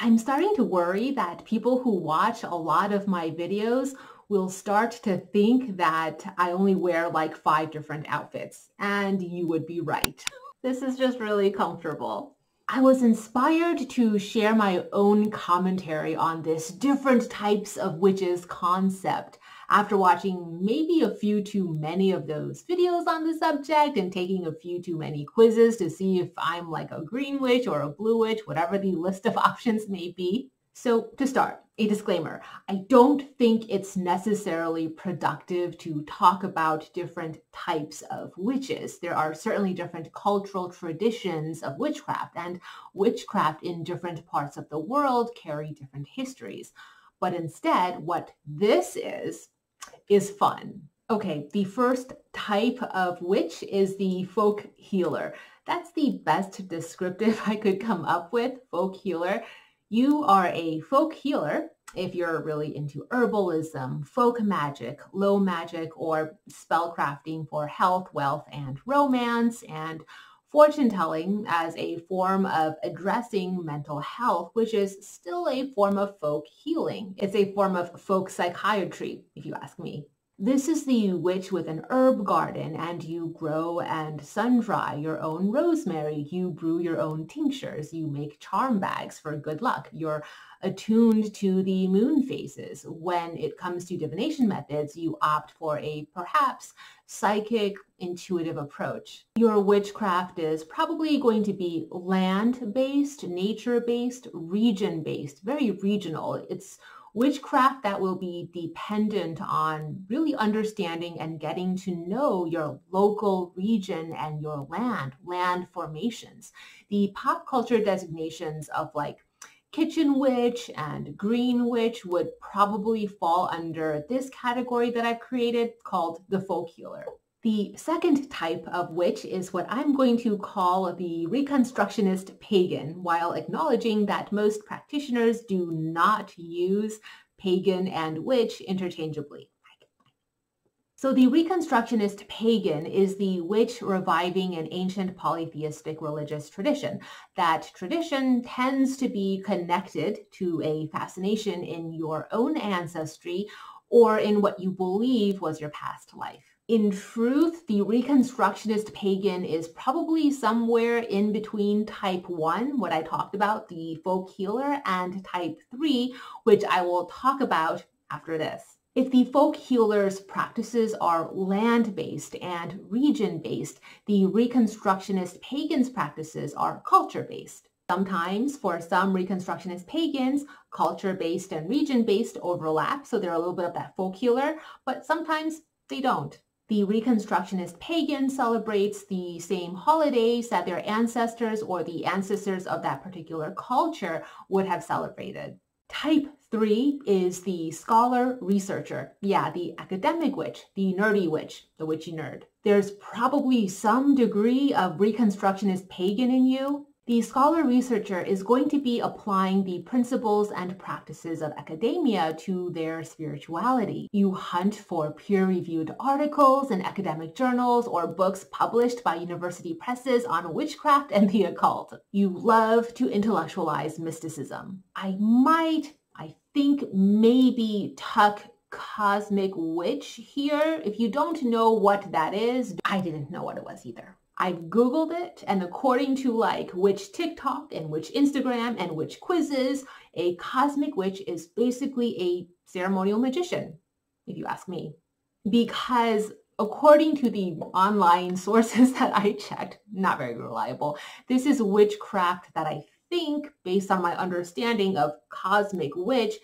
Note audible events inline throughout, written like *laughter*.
I'm starting to worry that people who watch a lot of my videos will start to think that I only wear like five different outfits. And you would be right. This is just really comfortable. I was inspired to share my own commentary on this different types of witches concept after watching maybe a few too many of those videos on the subject and taking a few too many quizzes to see if I'm like a green witch or a blue witch, whatever the list of *laughs* options may be. So to start, a disclaimer. I don't think it's necessarily productive to talk about different types of witches. There are certainly different cultural traditions of witchcraft and witchcraft in different parts of the world carry different histories. But instead, what this is, is fun. Okay, the first type of witch is the folk healer. That's the best descriptive *laughs* I could come up with, folk healer. You are a folk healer if you're really into herbalism, folk magic, low magic, or spell crafting for health, wealth, and romance, and fortune telling as a form of addressing mental health, which is still a form of folk healing. It's a form of folk psychiatry, if you ask me. This is the witch with an herb garden and you grow and sun dry your own rosemary. You brew your own tinctures. You make charm bags for good luck. You're attuned to the moon phases. When it comes to divination methods, you opt for a perhaps psychic, intuitive approach. Your witchcraft is probably going to be land-based, nature-based, region-based, very regional. It's witchcraft that will be dependent on really understanding and getting to know your local region and your land, land formations. The pop culture designations of like kitchen witch and green witch would probably fall under this category that I've created called the folk healer. The second type of witch is what I'm going to call the Reconstructionist pagan, while acknowledging that most practitioners do not use pagan and witch interchangeably. So the Reconstructionist pagan is the witch reviving an ancient polytheistic religious tradition. That tradition tends to be connected to a fascination in your own ancestry or in what you believe was your past life. In truth, the Reconstructionist pagan is probably somewhere in between type 1, what I talked about, the folk healer, and type 3, which I will talk about after this. If the folk healer's practices are land-based and region-based, the Reconstructionist pagans' practices are culture-based. Sometimes for some Reconstructionist pagans, culture-based and region-based overlap, so they're a little bit of that folk healer, but sometimes they don't the Reconstructionist pagan celebrates the same holidays that their ancestors or the ancestors of that particular culture would have celebrated. Type 3 is the scholar researcher. Yeah, the academic witch, the nerdy witch, the witchy nerd. There's probably some degree of Reconstructionist pagan in you, the scholar researcher is going to be applying the principles and practices of academia to their spirituality. You hunt for peer-reviewed articles in academic journals or books published by university presses on witchcraft and the occult. You love to intellectualize mysticism. I might, I think maybe tuck cosmic witch here. If you don't know what that is, I didn't know what it was either. I Googled it and according to like witch TikTok and witch Instagram and witch quizzes, a cosmic witch is basically a ceremonial magician, if you ask me. Because according to the online *laughs* sources that I checked, not very reliable, this is witchcraft that I think, based on my understanding of cosmic witch,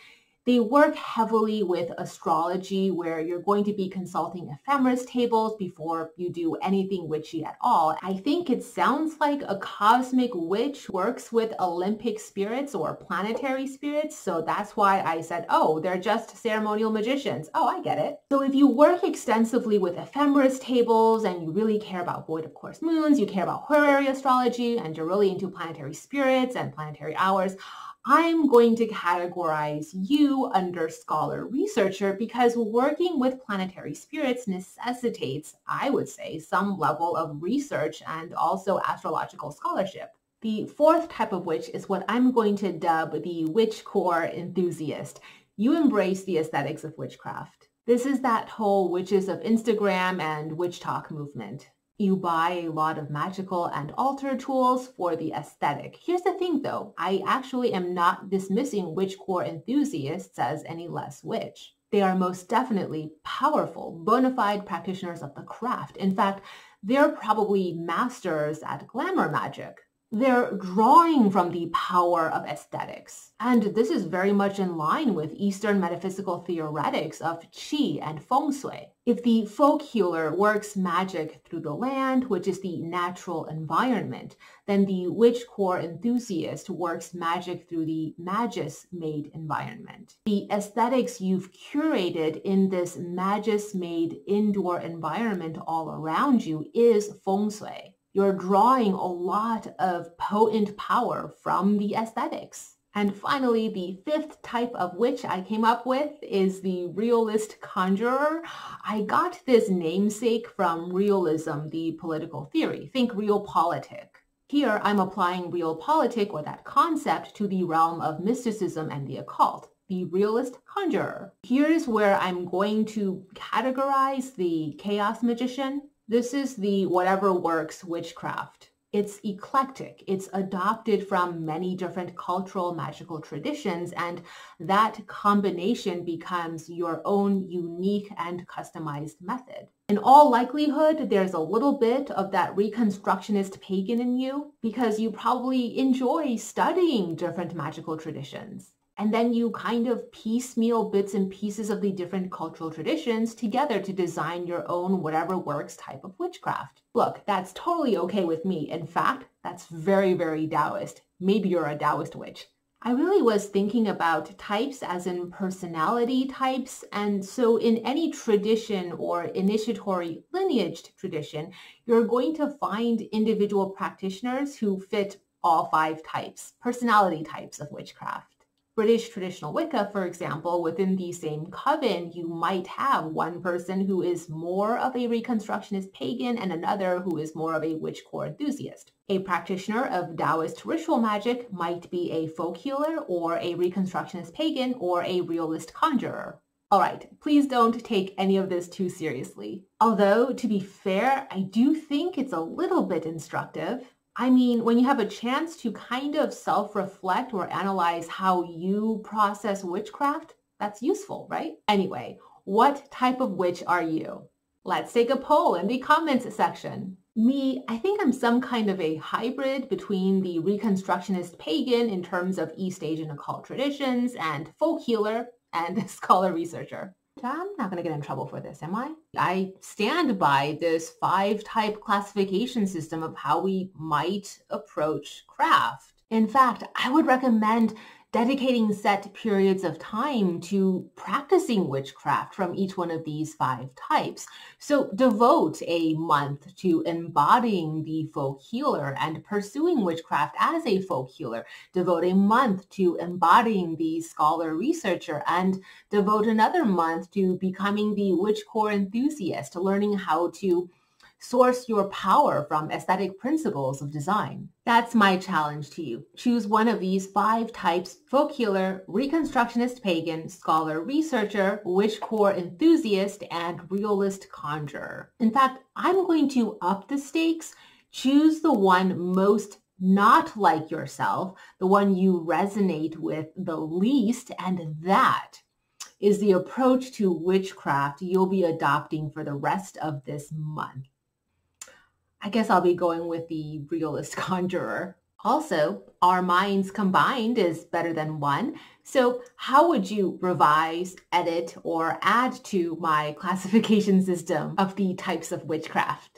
they work heavily with astrology where you're going to be consulting ephemeris tables before you do anything witchy at all. I think it sounds like a cosmic witch works with Olympic spirits or planetary spirits. So that's why I said, oh, they're just ceremonial magicians. Oh, I get it. So if you work extensively with ephemeris tables and you really care about void of course moons, you care about horary astrology, and you're really into planetary spirits and planetary hours, I'm going to categorize you under scholar researcher because working with planetary spirits necessitates, I would say, some level of research and also astrological scholarship. The fourth type of witch is what I'm going to dub the witchcore enthusiast. You embrace the aesthetics of witchcraft. This is that whole witches of Instagram and WitchTok movement. You buy a lot of magical and altar tools for the aesthetic. Here's the thing though, I actually am not dismissing witchcore enthusiasts as any less witch. They are most definitely powerful, bona fide practitioners of the craft. In fact, they're probably masters at glamour magic. They're drawing from the power of aesthetics. And this is very much in line with Eastern metaphysical theoretics of qi and feng shui. If the folk healer works magic through the land, which is the natural environment, then the witch core enthusiast works magic through the magus-made environment. The aesthetics you've curated in this magus-made indoor environment all around you is feng shui you're drawing a lot of potent power from the aesthetics. And finally, the fifth type of witch I came up with is the realist conjurer. I got this namesake from realism, the political theory. Think realpolitik. Here, I'm applying realpolitik or that concept to the realm of mysticism and the occult the realist conjurer. Here's where I'm going to categorize the chaos magician this is the whatever works witchcraft. It's eclectic. It's adopted from many different cultural magical traditions and that combination becomes your own unique and customized method. In all likelihood, there's a little bit of that reconstructionist pagan in you because you probably enjoy studying different magical traditions and then you kind of piecemeal bits and pieces of the different cultural traditions together to design your own whatever works type of witchcraft. Look, that's totally okay with me. In fact, that's very, very Taoist. Maybe you're a Taoist witch. I really was thinking about types as in personality types. And so in any tradition or initiatory lineaged tradition, you're going to find individual practitioners who fit all five types, personality types of witchcraft. British traditional Wicca, for example, within the same coven, you might have one person who is more of a Reconstructionist pagan and another who is more of a witch core enthusiast. A practitioner of Taoist ritual magic might be a folk healer or a Reconstructionist pagan or a realist conjurer. All right, please don't take any of this too seriously. Although, to be fair, I do think it's a little bit instructive. I mean, when you have a chance to kind of self-reflect or analyze how you process witchcraft, that's useful, right? Anyway, what type of witch are you? Let's take a poll in the comments section. Me, I think I'm some kind of a hybrid between the Reconstructionist pagan in terms of East Asian occult traditions and folk healer and *laughs* scholar researcher. I'm not going to get in trouble for this, am I? I stand by this five type classification system of how we might approach craft. In fact, I would recommend dedicating set periods of time to practicing witchcraft from each one of these five types. So devote a month to embodying the folk healer and pursuing witchcraft as a folk healer. Devote a month to embodying the scholar researcher and devote another month to becoming the witch core enthusiast, learning how to source your power from aesthetic principles of design. That's my challenge to you. Choose one of these five types, folk healer, reconstructionist pagan, scholar researcher, witch core enthusiast, and realist conjurer. In fact, I'm going to up the stakes. Choose the one most not like yourself, the one you resonate with the least, and that is the approach to witchcraft you'll be adopting for the rest of this month. I guess I'll be going with the realist *laughs* conjurer. Also, our minds combined is better than one. So how would you revise, edit, or add to my *laughs* classification system of the types of witchcraft?